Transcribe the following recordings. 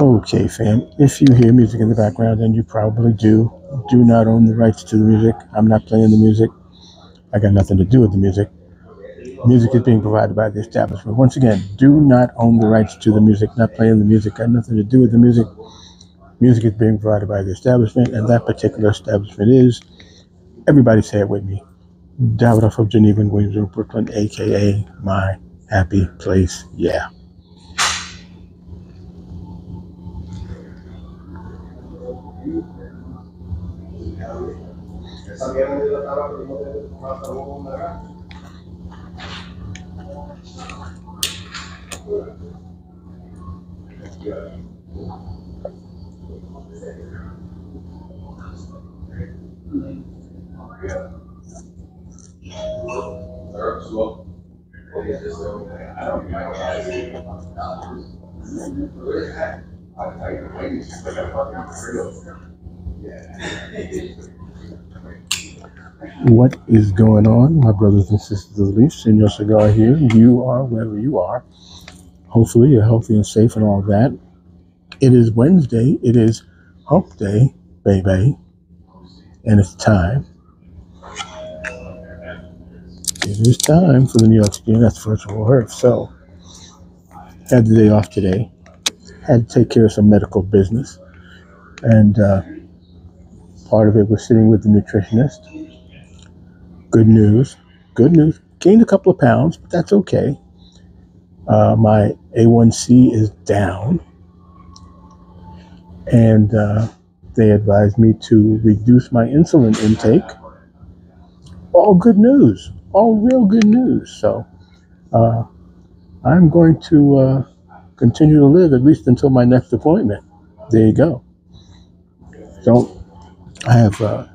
Okay, fam. If you hear music in the background, and you probably do, do not own the rights to the music. I'm not playing the music. I got nothing to do with the music. Music is being provided by the establishment. Once again, do not own the rights to the music. Not playing the music. Got nothing to do with the music. Music is being provided by the establishment, and that particular establishment is, everybody say it with me, Davidoff of Geneva and Williamsburg, Brooklyn, aka my happy place. Yeah. Sabíamos de la tabla, pudimos tener más a una. I don't know. I, what is going on, my brothers and sisters of Leaf? Senor Cigar here. You are wherever you are. Hopefully, you're healthy and safe and all that. It is Wednesday. It is Hump Day, baby. And it's time. It is time for the New York City Nets virtual Earth. So, had the day off today. Had to take care of some medical business. And uh, part of it was sitting with the nutritionist. Good news. Good news. Gained a couple of pounds, but that's okay. Uh, my A1C is down. And uh, they advised me to reduce my insulin intake. All good news. All real good news. So uh, I'm going to uh, continue to live at least until my next appointment. There you go. So I have uh,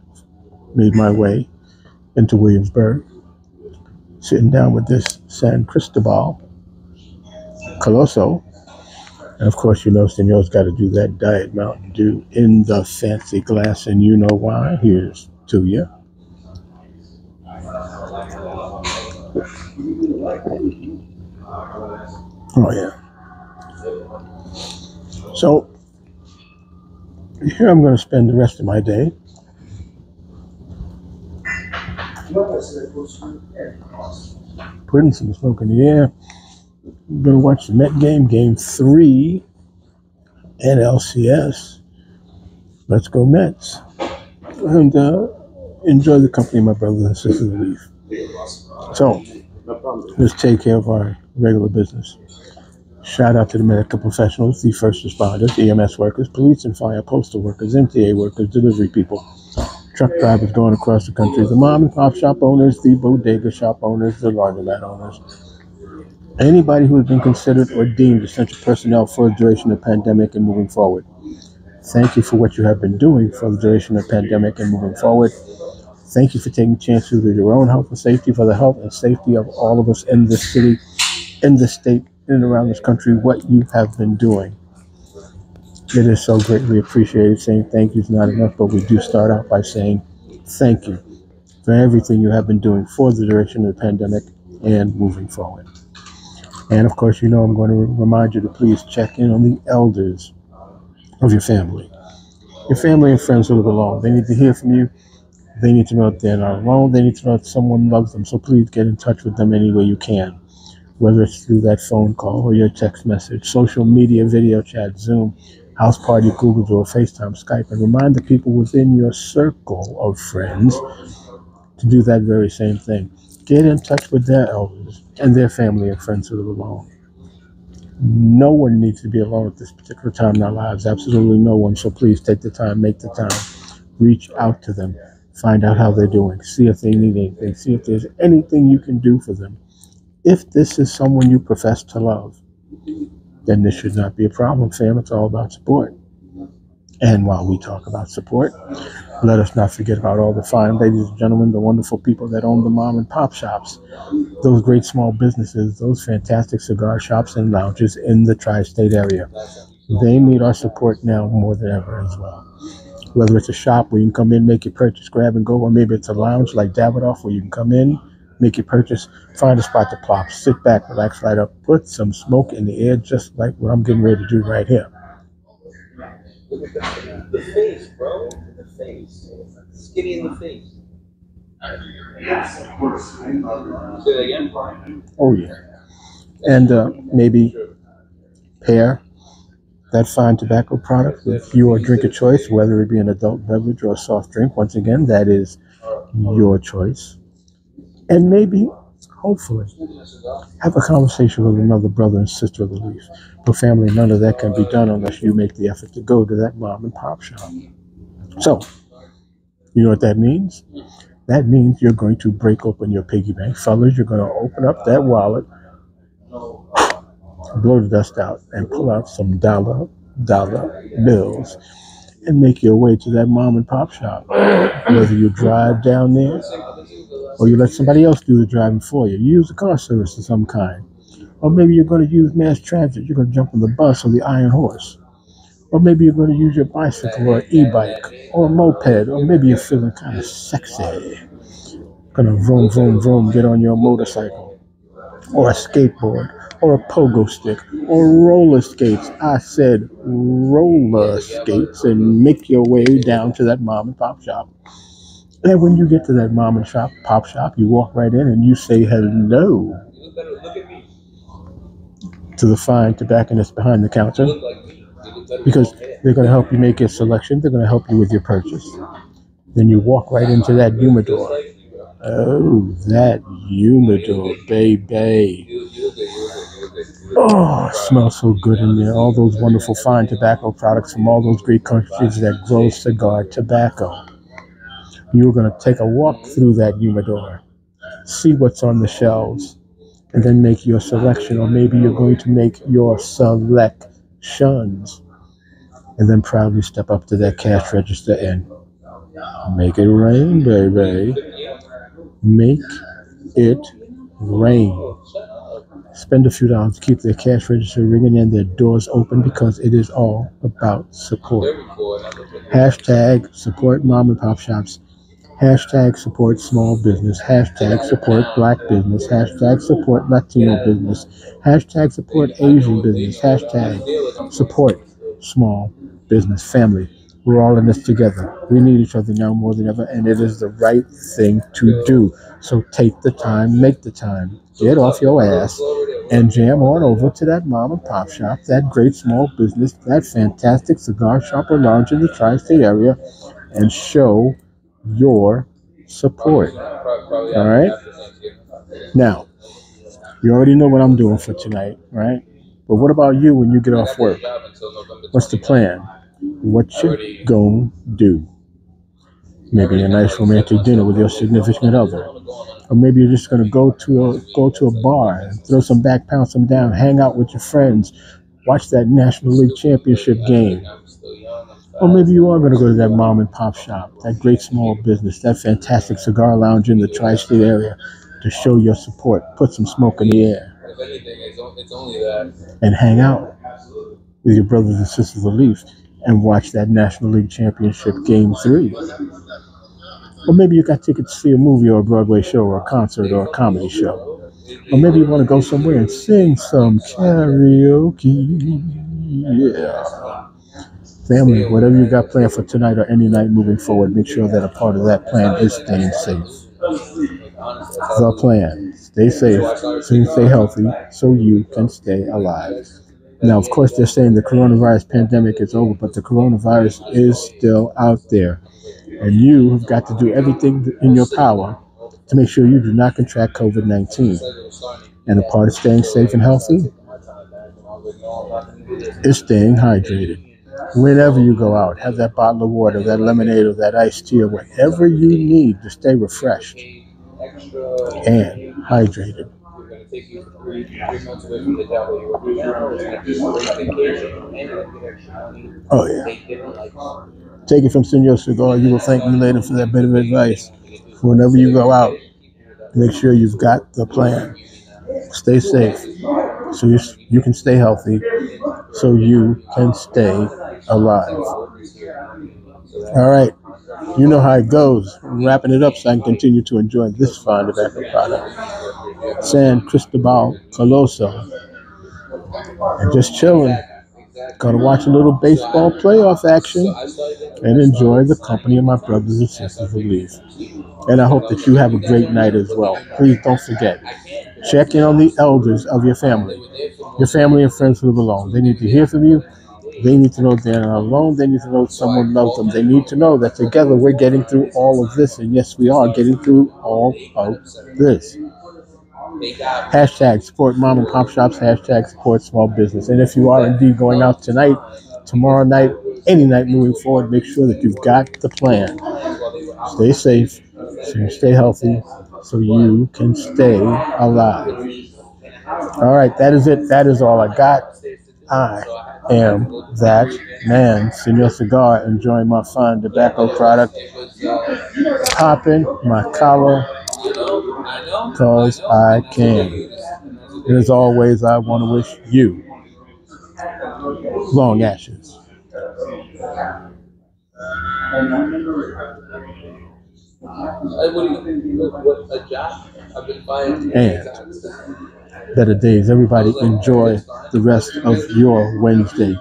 made my way into Williamsburg, sitting down with this San Cristobal Coloso. And of course, you know, Senor's got to do that Diet Mountain Dew in the fancy glass, and you know why. Here's to you. Oh, yeah. So, here I'm going to spend the rest of my day. Putting some smoke in the air. I'm going to watch the Met game, game three, NLCS. Let's go, Mets. And uh, enjoy the company of my brothers and sisters Leaf. So, let's take care of our regular business. Shout out to the medical professionals, the first responders, EMS workers, police and fire, postal workers, MTA workers, delivery people, truck drivers going across the country, the mom and pop shop owners, the bodega shop owners, the laundromat owners, anybody who has been considered or deemed essential personnel for the duration of the pandemic and moving forward. Thank you for what you have been doing for the duration of the pandemic and moving forward. Thank you for taking chances with your own health and safety for the health and safety of all of us in this city, in this state, and around this country, what you have been doing. It is so greatly appreciated. Saying thank you is not enough, but we do start out by saying thank you for everything you have been doing for the duration of the pandemic and moving forward. And of course, you know I'm going to remind you to please check in on the elders of your family. Your family and friends who live alone. They need to hear from you. They need to know that they're not alone. They need to know that someone loves them. So please get in touch with them any way you can, whether it's through that phone call or your text message, social media, video chat, Zoom, house party, Google Duo, FaceTime, Skype, and remind the people within your circle of friends to do that very same thing. Get in touch with their elders and their family and friends who live alone. No one needs to be alone at this particular time in our lives. Absolutely no one. So please take the time, make the time, reach out to them, find out how they're doing, see if they need anything, see if there's anything you can do for them. If this is someone you profess to love, then this should not be a problem, fam. It's all about support. And while we talk about support, let us not forget about all the fine ladies and gentlemen, the wonderful people that own the mom and pop shops, those great small businesses, those fantastic cigar shops and lounges in the tri state area. They need our support now more than ever as well. Whether it's a shop where you can come in, make your purchase, grab and go, or maybe it's a lounge like Davidoff where you can come in, make your purchase, find a spot to plop, sit back, relax, light up, put some smoke in the air, just like what I'm getting ready to do right here. The face, bro. The face. Skinny in the face. Say that again. Oh yeah, and uh, maybe pair that fine tobacco product with your drink of choice, whether it be an adult beverage or a soft drink. Once again, that is your choice, and maybe, hopefully, have a conversation with another brother and sister of the leaf. But family, none of that can be done unless you make the effort to go to that mom and pop shop. So, you know what that means? That means you're going to break open your piggy bank. Fellas, you're going to open up that wallet, blow the dust out, and pull out some dollar, dollar bills and make your way to that mom and pop shop. Whether you drive down there or you let somebody else do the driving for you, you use a car service of some kind. Or maybe you're going to use mass transit. You're going to jump on the bus or the Iron Horse. Or maybe you're going to use your bicycle or e-bike or a moped. Or maybe you're feeling kind of sexy. Gonna vroom, vroom, vroom, get on your motorcycle or a skateboard or a pogo stick or roller skates. I said roller skates and make your way down to that mom and pop shop. And when you get to that mom and shop pop shop, you walk right in and you say hello to the fine tobacconist behind the counter because they're going to help you make your selection. They're going to help you with your purchase. Then you walk right into that humidor. Oh, that humidor, baby. Oh, smells so good in there. All those wonderful fine tobacco products from all those great countries that grow cigar tobacco. You're going to take a walk mm-hmm. through that humidor, see what's on the shelves, and then make your selection. Or maybe you're going to make your selections. And then proudly step up to that cash register and make it rain, baby. Make it rain spend a few dollars to keep their cash register ringing and their doors open because it is all about support. Hashtag support mom and pop shops. Hashtag support small business. Hashtag support black business. Hashtag support Latino business. Hashtag support Asian business. Hashtag support small business family. We're all in this together. We need each other now more than ever, and it is the right thing to do. So take the time, make the time, get off your ass, and jam on over to that mom and pop shop, that great small business, that fantastic cigar shop or lounge in the tri state area, and show your support. All right? Now, you already know what I'm doing for tonight, right? But what about you when you get off work? What's the plan? What you gonna do? Maybe a nice romantic dinner with your significant other. Or maybe you're just gonna go to a go to a bar and throw some back, pound some down, hang out with your friends, watch that National League Championship game. Or maybe you are going to go to that mom and pop shop, that great small business, that fantastic cigar lounge in the tri state area to show your support, put some smoke in the air, If anything, it's, only that. and hang out with your brothers and sisters of Leaf and watch that National League Championship Game 3. Or maybe you got tickets to see a movie or a Broadway show or a concert or a comedy show. Or maybe you want to go somewhere and sing some karaoke. Yeah. Family, whatever you got planned for tonight or any night moving forward, make sure that a part of that plan is staying safe. The plan. Stay safe, so you stay healthy, so you can stay alive. Now, of course, they're saying the coronavirus pandemic is over, but the coronavirus is still out there. And you have got to do everything in your power to make sure you do not contract COVID 19. And a part of staying safe and healthy is staying hydrated. Whenever you go out, have that bottle of water, that lemonade, or that iced tea, or whatever you need to stay refreshed and hydrated. Oh, yeah. Take. Take it from Senor Cigar. You will thank me later for that bit of advice. Whenever you go out, make sure you've got the plan. Stay safe so you, you can stay healthy, so you can stay alive. All right. You know how it goes. I'm wrapping it up so I can continue to enjoy this fine tobacco product. San Cristobal Coloso. And just chilling. Gonna watch a little baseball playoff action and enjoy the company of my brothers and sisters who leave. And I hope that you have a great night as well. Please don't forget, check in on the elders of your family, your family and friends who alone. They need to hear from you. They need to know they're not alone. They need to know someone loves them. They need to know that together we're getting through all of this. And yes, we are getting through all of this. Hashtag support mom and pop shops. Hashtag support small business. And if you are indeed going out tonight, tomorrow night, any night moving forward, make sure that you've got the plan. Stay safe, so you stay healthy, so you can stay alive. All right, that is it. That is all I got. I am that man, Senor Cigar, enjoying my fine tobacco product, popping my collar because I can. And as always, I want to wish you long ashes. What do you, what, what, a job? I've been buying. And better days. Everybody enjoy the rest of your Wednesday.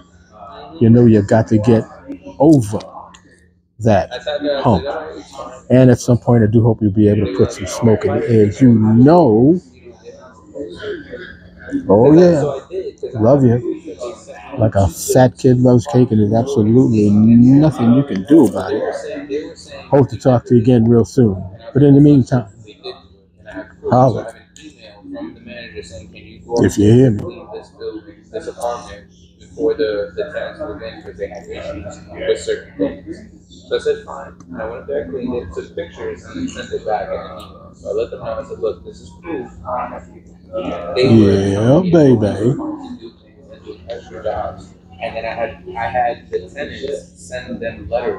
You know you got to get over that hump. And at some point, I do hope you'll be able to put some smoke in the air. You know, oh yeah, love you. Like a fat kid loves cake, and there's absolutely nothing you can do about it. Hope to talk to you again real soon. But in the meantime, holla From the manager saying, can you go if you hear me. clean this building, this apartment before the, the tenants move in because they had issues with certain things. So I said, fine. And I went there, cleaned it, took pictures, and then sent it back in an email. So I let them know. I said, look, this is proof. They Yeah, baby. and do extra jobs. And then I had I had the tenants send them letters